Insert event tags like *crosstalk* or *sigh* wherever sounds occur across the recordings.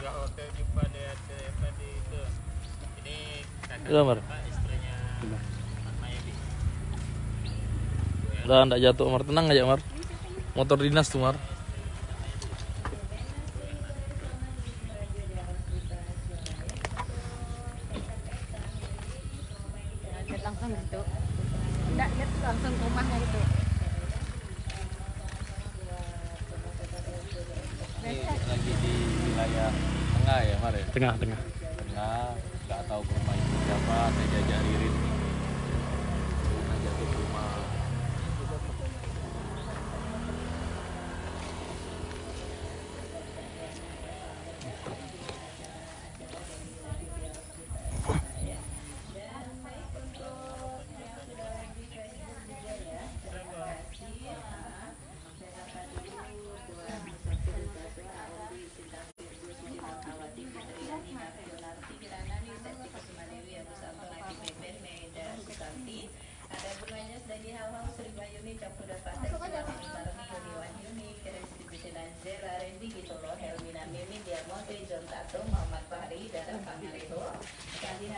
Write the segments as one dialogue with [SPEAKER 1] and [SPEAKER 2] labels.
[SPEAKER 1] juga waktu jumpa ke apa di itu ini kakak
[SPEAKER 2] Udah, Mar.
[SPEAKER 1] Pak, istrinya Mayadi
[SPEAKER 2] Udah nggak jatuh Mar, tenang aja Mar. Motor dinas tuh Mar.
[SPEAKER 3] lihat langsung gitu enggak lihat langsung ke rumahnya gitu
[SPEAKER 2] Ini lagi di wilayah tengah ya Mar ya?
[SPEAKER 4] Tengah, tengah.
[SPEAKER 2] Tengah, nggak tahu ke rumah ibu siapa, saya diajak Ririn. Karena jatuh ke rumah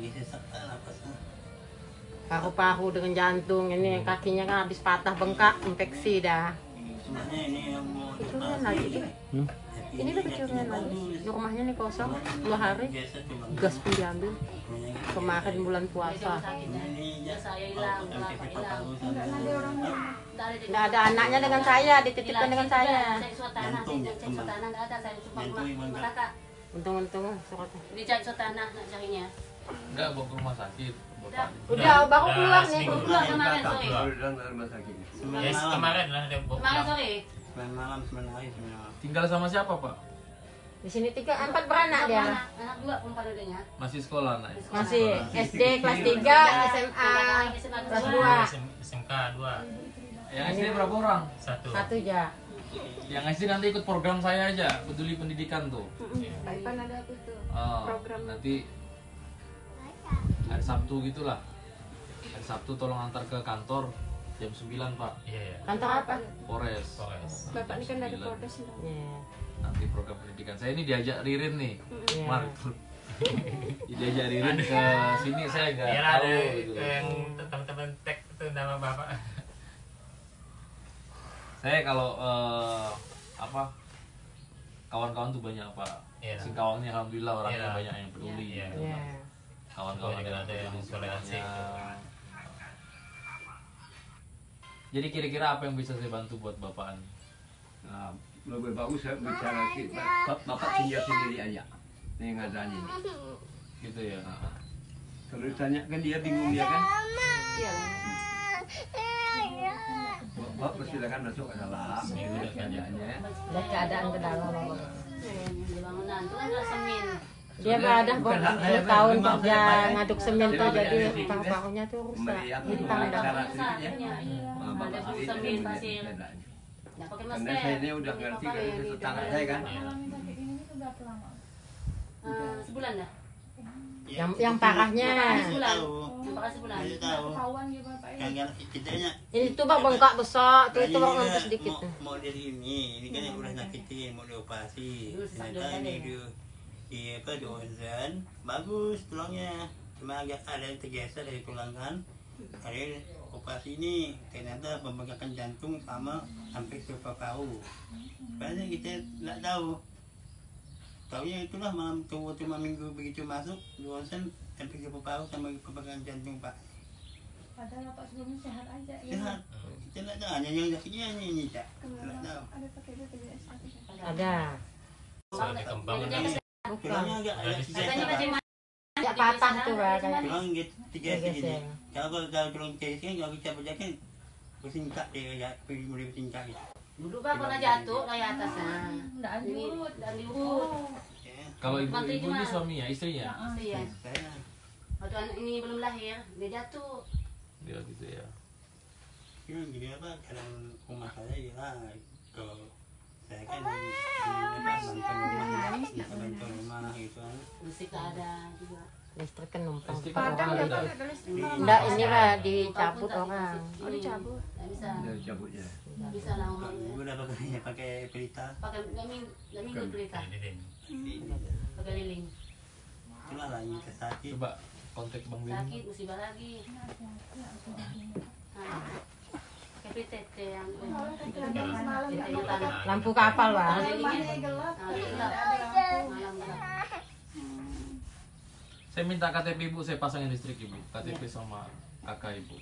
[SPEAKER 5] Dia naik.
[SPEAKER 3] paru-paru dengan jantung ini kakinya kan habis patah bengkak infeksi dah. Kecurian lagi
[SPEAKER 4] Hmm?
[SPEAKER 3] ini udah kecurian lagi. Di rumahnya nih kosong dua hari gas pun diambil. Kemarin bulan puasa. Nggak ada anaknya dengan saya dititipkan dengan saya. untung-untung suratnya.
[SPEAKER 6] Dicari tanah nak carinya.
[SPEAKER 2] Enggak, bawa ke rumah sakit. Bapak.
[SPEAKER 3] udah baru
[SPEAKER 1] Udah
[SPEAKER 3] keluar nih
[SPEAKER 1] seminggu.
[SPEAKER 6] Keluar kemarin sore.
[SPEAKER 5] Baru datang dari rumah sakit.
[SPEAKER 1] yes kemarin lah dia bawa
[SPEAKER 6] Kemarin
[SPEAKER 1] pulang.
[SPEAKER 6] sore.
[SPEAKER 7] Sembilan malam, sembilan hari, sembilan malam.
[SPEAKER 2] Tinggal sama siapa Pak?
[SPEAKER 3] di sini tiga empat beranak dia
[SPEAKER 6] Anak, dua perempuan adanya.
[SPEAKER 2] Masih sekolah anak?
[SPEAKER 3] masih SD kelas 3 SMA kelas 2
[SPEAKER 1] SM- SMK 2
[SPEAKER 2] Yang SD berapa orang?
[SPEAKER 1] satu
[SPEAKER 3] satu aja
[SPEAKER 2] Yang SD nanti ikut program saya aja, peduli pendidikan tuh.
[SPEAKER 3] Pak Ipan ada apa tuh
[SPEAKER 2] Oh,
[SPEAKER 3] Program.
[SPEAKER 2] nanti hari Sabtu gitulah. Hari Sabtu tolong antar ke kantor jam 9 Pak.
[SPEAKER 1] iya iya
[SPEAKER 3] kantor apa
[SPEAKER 2] Polres.
[SPEAKER 1] Polres
[SPEAKER 3] bapak ini kan dari
[SPEAKER 2] 9.
[SPEAKER 3] Polres Iya.
[SPEAKER 2] Nanti program pendidikan. Saya ini diajak Ririn nih.
[SPEAKER 3] Iya.
[SPEAKER 2] Mar. *laughs* diajak Ririn ke sini saya nggak tahu
[SPEAKER 1] ada
[SPEAKER 2] gitu.
[SPEAKER 1] yang teman-teman tag itu nama bapak
[SPEAKER 2] Saya kalau eh, apa kawan-kawan tuh banyak Pak.
[SPEAKER 1] Iya.
[SPEAKER 2] Singkawangnya alhamdulillah orangnya
[SPEAKER 1] Iya.
[SPEAKER 2] banyak yang peduli.
[SPEAKER 1] Iya.
[SPEAKER 2] gitu.
[SPEAKER 3] Iya.
[SPEAKER 2] Kawan-kawan
[SPEAKER 1] ada yang toleransi.
[SPEAKER 2] Jadi kira-kira apa yang bisa saya bantu buat bapak?
[SPEAKER 5] Nah, lebih bagus saya bicara sih. Bap- Bapak tinggal sendiri aja. Nih ngadani.
[SPEAKER 2] Gitu ya.
[SPEAKER 5] Kalau ditanya kan dia bingung dia kan.
[SPEAKER 3] Iya.
[SPEAKER 5] Bapak silakan masuk ke dalam. Ini kerjanya.
[SPEAKER 3] Lihat keadaan ke dalam
[SPEAKER 6] bangunan itu kan semin.
[SPEAKER 3] Dia ada
[SPEAKER 5] Bukan hak saya,
[SPEAKER 3] 10 tahun
[SPEAKER 5] memang
[SPEAKER 3] kerja
[SPEAKER 5] pakai.
[SPEAKER 3] ngaduk semen tuh
[SPEAKER 5] Jadi ada
[SPEAKER 3] paru-parunya tuh rusak hitam dah
[SPEAKER 6] iya.
[SPEAKER 5] Nah,
[SPEAKER 6] Ada
[SPEAKER 5] yang
[SPEAKER 6] pasir.
[SPEAKER 5] Karena saya ini udah ngerti kan itu tetangga saya kan.
[SPEAKER 6] Eh, sebulan dah.
[SPEAKER 3] yang yang parahnya
[SPEAKER 6] Sebulan. Yang pakai sebulan.
[SPEAKER 7] Saya tahu. Kitanya
[SPEAKER 3] ini tuh bang bengkak besar tuh itu bang
[SPEAKER 7] dia
[SPEAKER 3] sedikit
[SPEAKER 7] mau, mau dari ini, ini kan yang udah nyakitin, mau dioperasi. Ternyata ini
[SPEAKER 6] kan
[SPEAKER 7] di di apa di ozon, bagus tulangnya. Cuma agak ada yang tergeser dari tulang kan. Hari operasi ini ternyata pembengkakan jantung sama sampai ke paru. Banyak kita nggak tahu. Taunya itulah malam tunggu cuma minggu begitu masuk di ozon sampai ke paru sama pembengkakan jantung pak.
[SPEAKER 8] Padahal Bapak sebelumnya sehat aja ya.
[SPEAKER 7] Sehat. Kita nggak tahu, hanya yang sakitnya hanya ini tak. Nggak tahu.
[SPEAKER 8] Ada pakai BPJS
[SPEAKER 3] ada
[SPEAKER 1] soal
[SPEAKER 7] Tulangnya agak agak
[SPEAKER 6] Katanya masih
[SPEAKER 3] ya patah tuh bang kayak
[SPEAKER 7] Tulang gitu tergeser
[SPEAKER 3] Tergeser.
[SPEAKER 7] gini. Kalau kalau kalau tulang tergeser kalau kita berjalan kan bersingkat dia ya pergi mulai bersingkat gitu.
[SPEAKER 6] Duduk bang pernah jatuh dari atasnya.
[SPEAKER 9] Nggak
[SPEAKER 6] Ini
[SPEAKER 9] lanjut.
[SPEAKER 6] dan diurut.
[SPEAKER 7] Ya,
[SPEAKER 10] Kalau ibu ibu ini suaminya, istrinya.
[SPEAKER 6] Iya.
[SPEAKER 7] saya
[SPEAKER 6] Waktu anak ini belum lahir, dia jatuh.
[SPEAKER 10] Dia gitu ya.
[SPEAKER 7] ya gini apa kadang rumah saya ya kalau saya kan di bantu rumah bisa bantu rumah gitu kan
[SPEAKER 6] Listrik ada juga.
[SPEAKER 3] listrik kan numpang
[SPEAKER 10] ada.
[SPEAKER 3] Enggak, ini lah dicabut orang.
[SPEAKER 9] Oh, dicabut.
[SPEAKER 6] Bisa.
[SPEAKER 5] Dia cabutnya.
[SPEAKER 6] Tak bisa lah orang dia.
[SPEAKER 7] ibu udah pakai pakai pelita
[SPEAKER 6] Pakai minggu berita. Pakai lilin.
[SPEAKER 7] itulah lagi kesakit
[SPEAKER 10] Coba kontak Bang.
[SPEAKER 6] Sakit musibah lagi. Nah.
[SPEAKER 3] Lampu kapal, Bang.
[SPEAKER 10] Saya minta KTP ibu, saya pasangin listrik ibu. KTP sama kakak ibu.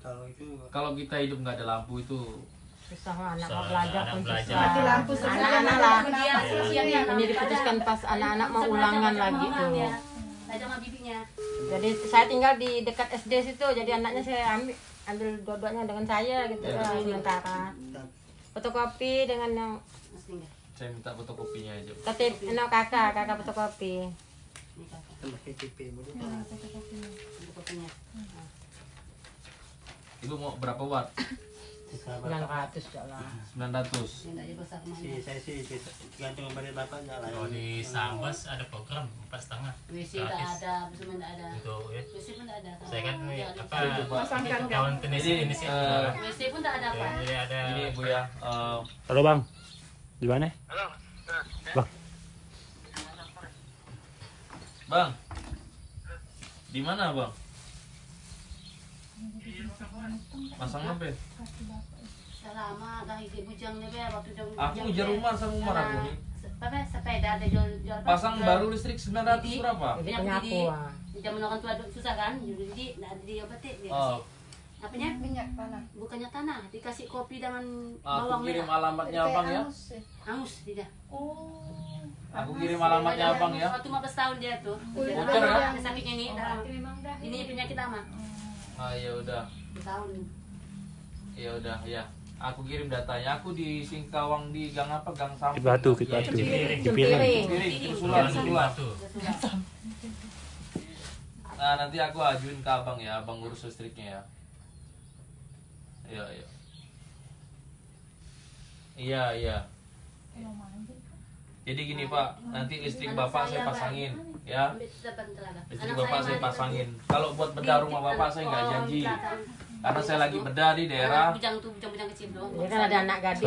[SPEAKER 7] kalau itu
[SPEAKER 10] Kalau kita hidup nggak ada lampu itu
[SPEAKER 3] Susah anak mau belajar pun susah.
[SPEAKER 9] Mati lampu.
[SPEAKER 3] Anak-anak lah. Ini diputuskan pas anak-anak mau ulangan lagi tuh. Jadi saya tinggal di dekat SD situ, jadi anaknya saya ambil ambil dua-duanya dengan saya gitu
[SPEAKER 10] Ya.
[SPEAKER 3] sementara. Fotokopi dengan yang.
[SPEAKER 10] Saya minta fotokopinya aja.
[SPEAKER 3] KTP, no, kakak, kakak fotokopi.
[SPEAKER 6] Ini kakak.
[SPEAKER 7] pakai TP dulu
[SPEAKER 6] Untuk kopinya.
[SPEAKER 10] Ibu mau berapa watt?
[SPEAKER 7] Sisa
[SPEAKER 3] 900
[SPEAKER 7] bapak
[SPEAKER 3] ya lah.
[SPEAKER 10] 900.
[SPEAKER 6] Yang tak dibesar
[SPEAKER 7] si saya sih gantung bapak jalan
[SPEAKER 1] Kalau di Sambas ada program empat setengah
[SPEAKER 6] WC tak
[SPEAKER 1] gratis
[SPEAKER 6] ada, ada.
[SPEAKER 1] untuk ya.
[SPEAKER 6] Pun ada.
[SPEAKER 1] Saya kan ini
[SPEAKER 6] Jangan
[SPEAKER 1] apa
[SPEAKER 9] kan.
[SPEAKER 1] kawan tenis ini sih.
[SPEAKER 10] eh,
[SPEAKER 6] WC pun tak ada apa.
[SPEAKER 1] Ya, Jadi ada
[SPEAKER 10] Ini ibu ya. eh,
[SPEAKER 4] Halo bang, di mana?
[SPEAKER 10] bang, di mana bang? Pasang apa? ya?
[SPEAKER 6] Dah dah isi bujang dia be waktu dia
[SPEAKER 10] Aku ngejar rumah sama Umar aku nih.
[SPEAKER 6] Apa sepeda ada jual jual apa?
[SPEAKER 10] Pasang baru listrik 900
[SPEAKER 6] Jadi-
[SPEAKER 10] berapa?
[SPEAKER 6] Yang
[SPEAKER 3] penyapu
[SPEAKER 6] di-
[SPEAKER 3] ah.
[SPEAKER 6] Di zaman orang tua susah kan, jadi nak ada dia petik dia
[SPEAKER 10] Oh.
[SPEAKER 6] Apanya?
[SPEAKER 9] Minyak tanah.
[SPEAKER 6] Bukannya tanah, dikasih kopi dengan
[SPEAKER 10] aku
[SPEAKER 6] bawang
[SPEAKER 10] kirim
[SPEAKER 6] merah.
[SPEAKER 10] alamatnya abang ya.
[SPEAKER 9] Angus ya.
[SPEAKER 6] Tidak.
[SPEAKER 9] Oh.
[SPEAKER 10] Aku kirim alamatnya abang ya.
[SPEAKER 6] Waktu 15 tahun dia tuh. Ada
[SPEAKER 10] ya?
[SPEAKER 6] sakitnya ini, dah. ini penyakit lama.
[SPEAKER 10] Ah ya udah,
[SPEAKER 6] Tahun.
[SPEAKER 10] ya udah ya. Aku kirim datanya. Aku di Singkawang di Gang apa? Gang Samping.
[SPEAKER 4] Di Batu, di
[SPEAKER 10] Ya,
[SPEAKER 4] Batu.
[SPEAKER 10] di
[SPEAKER 4] Di.
[SPEAKER 10] Piring, Susulan.
[SPEAKER 1] Tuh.
[SPEAKER 10] Nah nanti aku ajuin ke abang ya, abang urus listriknya ya. Iya iya. Iya iya. Jadi gini pak, nanti listrik bapak
[SPEAKER 6] saya,
[SPEAKER 10] pasangin, ya. Listrik
[SPEAKER 6] Anak
[SPEAKER 10] bapak saya pasangin. Kalau buat bedah rumah bapak saya nggak
[SPEAKER 6] Oh,
[SPEAKER 10] janji, karena saya lagi bedah di daerah.
[SPEAKER 6] Bujang tuh, bujang-bujang kecil doang.
[SPEAKER 3] Ini kan ada anak gadis.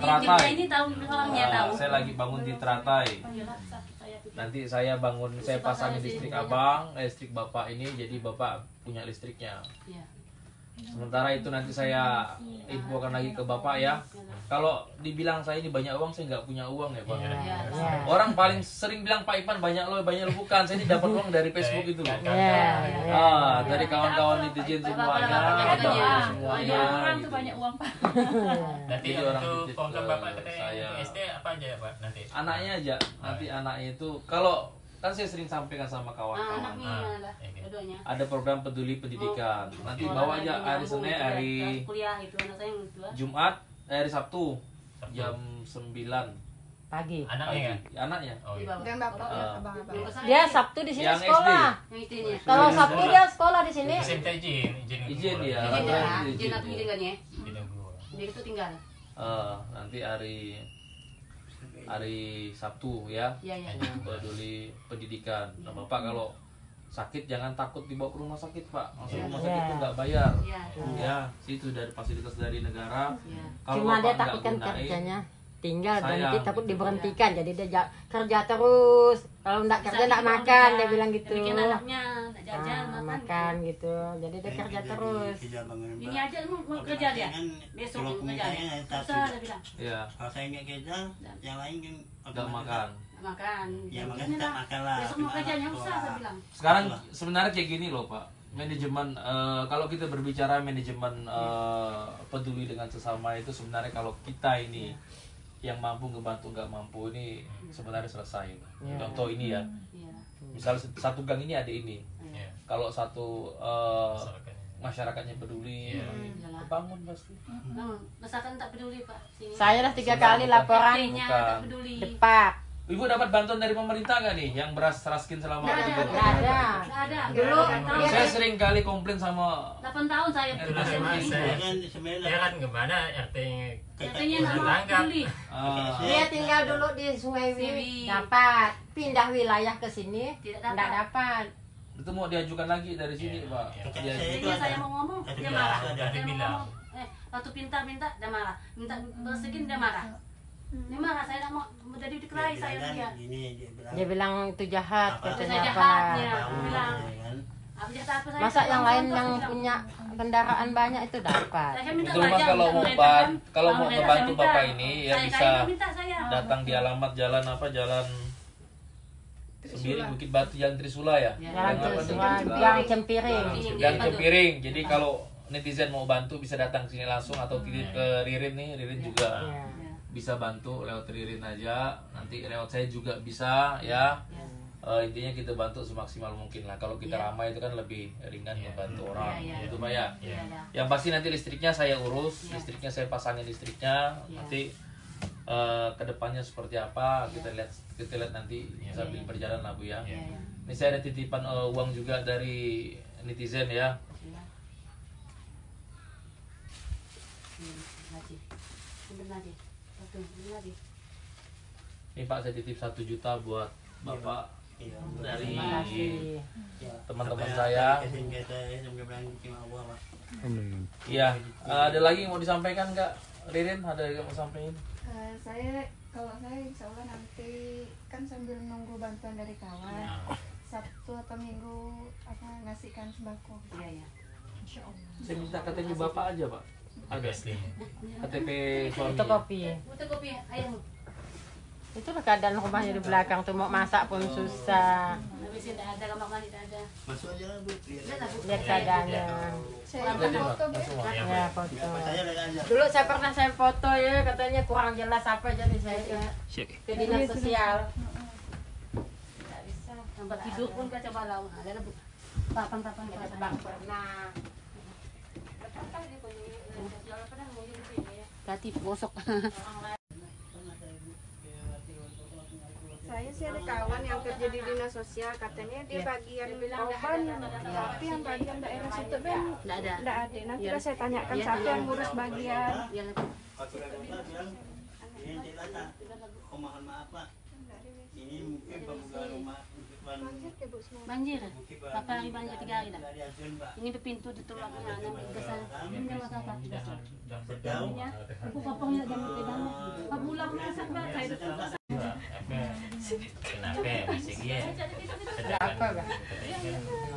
[SPEAKER 10] Teratai.
[SPEAKER 6] Ini tahu orangnya tahu.
[SPEAKER 10] Nah, saya lagi bangun di teratai.
[SPEAKER 6] Saya tuh.
[SPEAKER 10] Nanti saya bangun, saya
[SPEAKER 6] bapak
[SPEAKER 10] listrik abang, eh, listrik bapak ini, jadi bapak punya listriknya.
[SPEAKER 6] Iya.
[SPEAKER 10] Sementara itu nanti saya infokan lagi ke bapak ya. Kalau dibilang saya ini banyak uang, saya nggak punya uang ya pak.
[SPEAKER 6] Iya.
[SPEAKER 3] Ya.
[SPEAKER 10] Orang paling sering bilang Pak Ipan banyak lo, banyak lo bukan. Saya ini dapat uang dari Facebook itu.
[SPEAKER 3] Ya, ya.
[SPEAKER 10] Ah, dari kawan-kawan netizen semuanya,
[SPEAKER 6] Bapak-bapak
[SPEAKER 10] bapak
[SPEAKER 6] ya.
[SPEAKER 10] semuanya.
[SPEAKER 9] Orang
[SPEAKER 10] gitu.
[SPEAKER 9] tuh banyak uang pak.
[SPEAKER 1] Nanti
[SPEAKER 10] Jadi orang
[SPEAKER 1] untuk bapak
[SPEAKER 10] saya.
[SPEAKER 1] SD apa aja ya pak nanti?
[SPEAKER 10] Anaknya aja, nanti anaknya itu kalau kan saya sering sampaikan sama
[SPEAKER 6] Ah,
[SPEAKER 10] kawan-kawan.
[SPEAKER 1] Ah, iya, iya.
[SPEAKER 6] Dua-duanya.
[SPEAKER 10] Ada program peduli pendidikan. Nanti
[SPEAKER 6] Oh,
[SPEAKER 10] bawa aja
[SPEAKER 6] yang
[SPEAKER 10] hari Senin,
[SPEAKER 6] ya.
[SPEAKER 10] hari
[SPEAKER 6] kuliah itu anak saya yang dua.
[SPEAKER 10] Jumat, eh, hari Sabtu
[SPEAKER 1] Sabtu.
[SPEAKER 10] jam 9
[SPEAKER 3] Pagi.
[SPEAKER 1] Anaknya kan?
[SPEAKER 10] Anaknya.
[SPEAKER 1] Oh iya.
[SPEAKER 9] Dan bapak ya
[SPEAKER 10] Ah.
[SPEAKER 6] besar
[SPEAKER 3] Dia. Sabtu di sini
[SPEAKER 10] Yang
[SPEAKER 3] sekolah.
[SPEAKER 6] istrinya.
[SPEAKER 3] Kalau
[SPEAKER 10] Iya,
[SPEAKER 3] Sabtu dia sekolah di sini.
[SPEAKER 1] Bisa minta izin, izin.
[SPEAKER 10] Izin
[SPEAKER 1] guru.
[SPEAKER 10] ya.
[SPEAKER 6] Izin
[SPEAKER 10] Rata-rata
[SPEAKER 6] ya,
[SPEAKER 10] izin,
[SPEAKER 6] izin aku
[SPEAKER 10] ya.
[SPEAKER 6] izin kan ya.
[SPEAKER 1] Izin yang guru.
[SPEAKER 6] Dia itu tinggal.
[SPEAKER 10] Eh, nanti hari hari Sabtu ya
[SPEAKER 6] Iya iya.
[SPEAKER 10] peduli pendidikan. Nah, Bapak kalau sakit jangan takut dibawa ke rumah sakit Pak. Masuk
[SPEAKER 6] Iya.
[SPEAKER 10] rumah sakit
[SPEAKER 3] Iya.
[SPEAKER 10] itu nggak bayar.
[SPEAKER 6] Iya.
[SPEAKER 10] Ya, situ dari fasilitas dari negara.
[SPEAKER 6] Iya.
[SPEAKER 10] Kalau
[SPEAKER 3] Cuma dia takut kan
[SPEAKER 10] gunain,
[SPEAKER 3] kerjanya tinggal
[SPEAKER 10] Sayang.
[SPEAKER 3] nanti takut diberhentikan jadi dia ja- kerja terus kalau nggak kerja nggak makan dia bilang gitu
[SPEAKER 6] Bikin anaknya, nak jajan, makan.
[SPEAKER 3] makan gitu jadi dia kerja terus
[SPEAKER 6] Ini aja mau, mau kerja dia. Besok
[SPEAKER 7] Kalau
[SPEAKER 6] mau kerja
[SPEAKER 7] satu.
[SPEAKER 6] Susah dia bilang.
[SPEAKER 10] ya
[SPEAKER 7] Kalau saya nggak kerja, yang lain kan
[SPEAKER 10] nggak
[SPEAKER 7] otomatis
[SPEAKER 10] makan.
[SPEAKER 6] Makan.
[SPEAKER 7] Ya makan
[SPEAKER 6] Makanya
[SPEAKER 7] tak makan lah.
[SPEAKER 6] Besok mau kerjanya usah saya bilang.
[SPEAKER 10] Sekarang sebenarnya kayak gini loh Pak. Manajemen eh, kalau kita berbicara manajemen eh, peduli dengan sesama itu sebenarnya kalau kita ini yang mampu ngebantu nggak mampu ini sebenarnya selesai.
[SPEAKER 3] Ya.
[SPEAKER 10] Contoh ini ya.
[SPEAKER 6] Iya.
[SPEAKER 10] Misal satu gang ini ada ini. Kalau satu eh,
[SPEAKER 1] Masyarakat ini.
[SPEAKER 10] masyarakatnya peduli
[SPEAKER 6] Iyalah.
[SPEAKER 10] bangun pasti.
[SPEAKER 6] Masakan tak peduli Pak. Sini.
[SPEAKER 3] Saya dah tiga kali laporan
[SPEAKER 10] Bukan.
[SPEAKER 6] peduli.
[SPEAKER 3] cepat.
[SPEAKER 10] ibu dapat bantuan dari pemerintah nggak nih yang beras raskin selama libur?
[SPEAKER 3] Nggak ada.
[SPEAKER 6] Nggak ada.
[SPEAKER 3] Dulu
[SPEAKER 10] saya sering kali komplain sama
[SPEAKER 6] 8 tahun saya
[SPEAKER 10] RT
[SPEAKER 6] saya.
[SPEAKER 7] Ya kan sembilan.
[SPEAKER 1] Dia kan gimana RT
[SPEAKER 6] RT-nya nggak
[SPEAKER 3] Dia tinggal dulu di Sungai dapat. Pindah wilayah ke sini,
[SPEAKER 6] Tidak
[SPEAKER 3] tidak
[SPEAKER 6] dapat.
[SPEAKER 10] Itu mau diajukan lagi dari sini pak Dia-
[SPEAKER 7] saya itu
[SPEAKER 6] Jadi saya
[SPEAKER 7] ada.
[SPEAKER 6] mau ngomong, dia
[SPEAKER 7] bilang,
[SPEAKER 6] marah. Saya mau
[SPEAKER 1] bilang.
[SPEAKER 6] ngomong, eh, waktu pinta-minta dia marah. Minta bersekin dia marah. Dia marah, saya nggak mau jadi
[SPEAKER 7] Dia
[SPEAKER 6] dikelahi saya
[SPEAKER 7] bilang
[SPEAKER 6] dia.
[SPEAKER 7] kan gini, dia bilang.
[SPEAKER 3] Dia bilang itu jahat,
[SPEAKER 7] Apa?
[SPEAKER 6] Itu
[SPEAKER 3] katanya
[SPEAKER 6] saya
[SPEAKER 3] apa.
[SPEAKER 6] jahat, ya.
[SPEAKER 7] Bangun,
[SPEAKER 6] bilang.
[SPEAKER 7] ya kan.
[SPEAKER 6] Apa jahat apa saya?
[SPEAKER 3] Masa yang lain yang
[SPEAKER 6] saya bilang.
[SPEAKER 3] punya kendaraan banyak itu dapat.
[SPEAKER 6] Saya minta
[SPEAKER 10] Betul, Mas,
[SPEAKER 6] saja,
[SPEAKER 10] kalau
[SPEAKER 6] minta
[SPEAKER 10] mau ban-
[SPEAKER 6] kan.
[SPEAKER 10] kalau mau ngebantu
[SPEAKER 6] saya minta.
[SPEAKER 10] Bapak ini, ya
[SPEAKER 6] Saya-
[SPEAKER 10] bisa
[SPEAKER 6] saya minta saya.
[SPEAKER 10] datang di alamat jalan apa jalan Sembiring Bukit Batu Jalan Trisula ya?
[SPEAKER 6] Ya.
[SPEAKER 3] Jalan
[SPEAKER 10] Yang
[SPEAKER 3] terus
[SPEAKER 10] tuh?
[SPEAKER 3] yang cempiring.
[SPEAKER 10] jadi kalau netizen mau bantu bisa datang sini langsung atau titip ke Ririn nih Ririn juga.
[SPEAKER 3] Ya.
[SPEAKER 10] bisa bantu lewat Ririn aja. Nanti lewat saya juga bisa ya. Eh, intinya kita bantu semaksimal mungkin lah. Kalau kita ramai itu kan lebih ringan membantu orang. gitu Pak ya.
[SPEAKER 6] Ya.
[SPEAKER 10] yang pasti nanti listriknya saya urus listriknya saya pasangin listriknya. Nanti eh, ke depannya seperti apa kita lihat kita lihat nanti sambil berjalan lah bu ya
[SPEAKER 6] Iya, iya.
[SPEAKER 10] ini saya ada titipan eh, uang juga dari netizen ya
[SPEAKER 6] Iya. Satu, bener lagi.
[SPEAKER 10] ini pak saya titip satu juta buat bapak
[SPEAKER 7] Iya.
[SPEAKER 10] dari
[SPEAKER 3] Terima kasih.
[SPEAKER 7] Ya.
[SPEAKER 10] teman-teman saya. iya ada lagi yang mau disampaikan kak Ririn ada yang mau sampaikan
[SPEAKER 9] Eh, saya kalau saya insya Allah nanti kan sambil nunggu bantuan dari kawan Sabtu atau Minggu apa ngasihkan sembako.
[SPEAKER 6] Iya, iya.
[SPEAKER 9] Insya Allah.
[SPEAKER 10] Saya minta KTP bapak aja pak. Ada
[SPEAKER 1] aslinya.
[SPEAKER 10] KTP suami.
[SPEAKER 3] Itu kopi.
[SPEAKER 6] Butuh
[SPEAKER 3] Itu keadaan rumahnya di belakang tuh mau masak pun susah.
[SPEAKER 6] Ada ada.
[SPEAKER 7] Masuk aja Bu. Lihat
[SPEAKER 6] aku.
[SPEAKER 3] Lihat keadaannya. Ya foto. Dulu saya pernah saya foto ya katanya kurang jelas apa jadi saya ke, dinas sosial. Tidak bisa.
[SPEAKER 6] Tempat tidur pun kacau balau. Ada lah bu. Papan-papan
[SPEAKER 3] Kita pernah.
[SPEAKER 6] Tadi gosok. *laughs*
[SPEAKER 9] saya sih ada kawan yang kerja di dinas sosial katanya dia bagian korban. tapi yang bagian daerah situ kan
[SPEAKER 6] Tidak ada.
[SPEAKER 9] tidak ada. Nanti
[SPEAKER 6] Iya.
[SPEAKER 9] lah saya tanyakan
[SPEAKER 6] Iya,
[SPEAKER 9] siapa
[SPEAKER 6] iya.
[SPEAKER 9] yang ngurus bagian.
[SPEAKER 6] Yang
[SPEAKER 7] Ini dia mungkin pembukaan rumah
[SPEAKER 6] banjir.
[SPEAKER 7] Bukipan
[SPEAKER 6] Berapa hari banjir tiga hari dah. Ini pintu ditolaknya ada gesan. Ini dia masalah.
[SPEAKER 7] Sejauh
[SPEAKER 6] Ya. Aku kopongnya jangan pegang. Pak pulang masak mbak. Saya ditutup.
[SPEAKER 1] Kenapa ya bisa gitu?
[SPEAKER 3] Apa, Bang?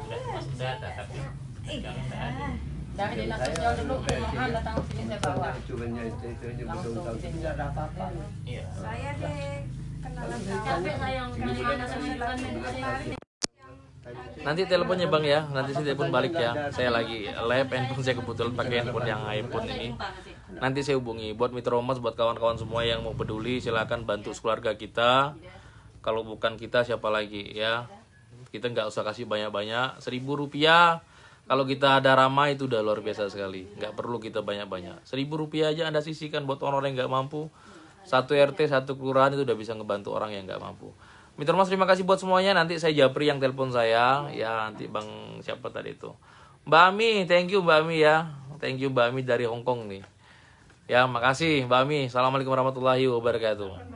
[SPEAKER 1] Sudah masuk data tapi sekarang tidak ada.
[SPEAKER 3] Dari dinas sosial dulu rumahan datang sini saya bawa.
[SPEAKER 5] Cumannya itu itu itu
[SPEAKER 3] Langsung
[SPEAKER 5] betul
[SPEAKER 3] sini.
[SPEAKER 5] tidak ada apa-apa.
[SPEAKER 1] Iya.
[SPEAKER 9] saya deh
[SPEAKER 10] Nanti teleponnya bang ya, nanti saya telepon balik ya. Saya lagi live handphone saya kebetulan pakai handphone yang iPhone ini. Nanti saya hubungi buat Mitra Mas, buat kawan-kawan semua yang mau peduli silakan bantu keluarga kita. Kalau bukan kita siapa lagi ya? Kita nggak usah kasih banyak-banyak. Seribu rupiah. Kalau kita ada ramai itu udah luar biasa sekali. Nggak perlu kita banyak-banyak. Seribu rupiah aja anda sisihkan buat orang-orang yang nggak mampu. Satu RT, satu kelurahan itu udah bisa ngebantu orang yang nggak mampu. Mitra Mas terima kasih buat semuanya. Nanti saya japri yang telepon saya. Ya nanti Bang siapa tadi itu. Mbak Ami, thank you Mbak Ami ya. Thank you Mbak Ami dari Hong Kong nih. Ya makasih Mbak Ami. Assalamualaikum warahmatullahi wabarakatuh.